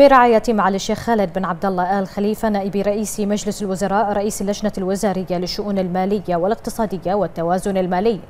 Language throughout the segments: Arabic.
برعاية معالي الشيخ خالد بن عبد الله آل خليفة نائب رئيس مجلس الوزراء رئيس اللجنة الوزارية للشؤون المالية والاقتصادية والتوازن المالي.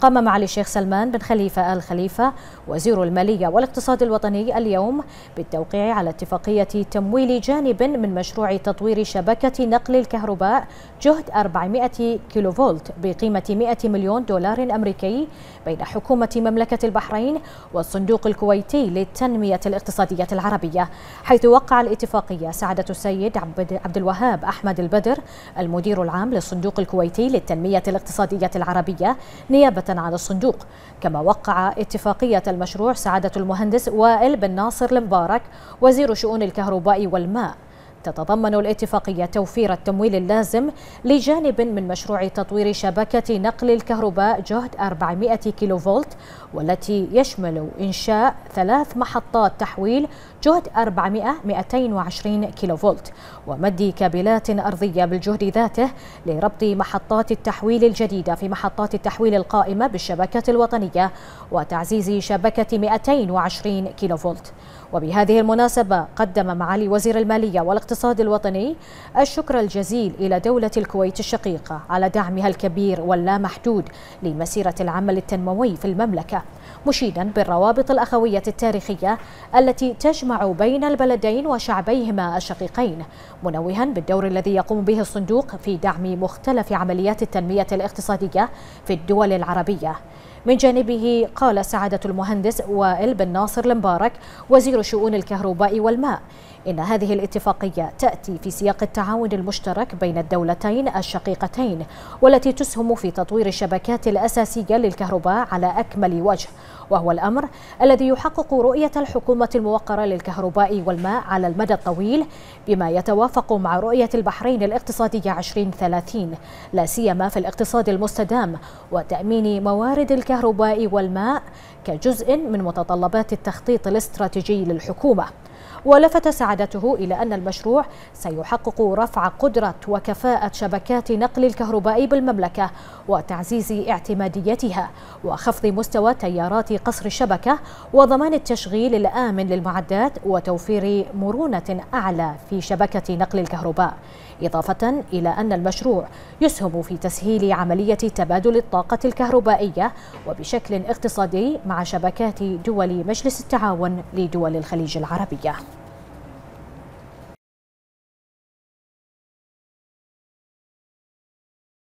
قام معالي الشيخ سلمان بن خليفة آل خليفة وزير المالية والاقتصاد الوطني اليوم بالتوقيع على اتفاقية تمويل جانب من مشروع تطوير شبكة نقل الكهرباء جهد 400 كيلو فولت بقيمة 100 مليون دولار أمريكي بين حكومة مملكة البحرين والصندوق الكويتي للتنمية الاقتصادية العربية حيث وقع الاتفاقية سعادة السيد عبد الوهاب أحمد البدر المدير العام للصندوق الكويتي للتنمية الاقتصادية العربية نيابة عن الصندوق. كما وقع اتفاقية المشروع سعادة المهندس وائل بن ناصر المبارك وزير شؤون الكهرباء والماء. تتضمن الاتفاقية توفير التمويل اللازم لجانب من مشروع تطوير شبكة نقل الكهرباء جهد 400 كيلو فولت والتي يشمل إنشاء ثلاث محطات تحويل جهد 400 220 كيلو فولت ومد كابلات أرضية بالجهد ذاته لربط محطات التحويل الجديدة في محطات التحويل القائمة بالشبكة الوطنية وتعزيز شبكة 220 كيلو فولت وبهذه المناسبة قدم معالي وزير المالية والإقتصاد الوطني الشكر الجزيل إلى دولة الكويت الشقيقة على دعمها الكبير واللامحدود لمسيرة العمل التنموي في المملكة مشيدا بالروابط الأخوية التاريخية التي تجمع بين البلدين وشعبيهما الشقيقين منوها بالدور الذي يقوم به الصندوق في دعم مختلف عمليات التنمية الاقتصادية في الدول العربية. من جانبه قال سعادة المهندس وائل بن ناصر المبارك وزير شؤون الكهرباء والماء. إن هذه الاتفاقية تأتي في سياق التعاون المشترك بين الدولتين الشقيقتين والتي تسهم في تطوير الشبكات الأساسية للكهرباء على أكمل وجه. وهو الأمر الذي يحقق رؤية الحكومة الموقرة للكهرباء والماء على المدى الطويل بما يتوافق مع رؤية البحرين الاقتصادية 2030 لا سيما في الاقتصاد المستدام وتأمين موارد الكهرباء والماء كجزء من متطلبات التخطيط الاستراتيجي للحكومة. ولفت سعادته إلى أن المشروع سيحقق رفع قدرة وكفاءة شبكات نقل الكهرباء بالمملكة وتعزيز اعتماديتها وخفض مستوى تيارات قصر الشبكة وضمان التشغيل الآمن للمعدات وتوفير مرونة أعلى في شبكة نقل الكهرباء إضافة إلى أن المشروع يسهم في تسهيل عملية تبادل الطاقة الكهربائية وبشكل اقتصادي مع شبكات دول مجلس التعاون لدول الخليج العربية.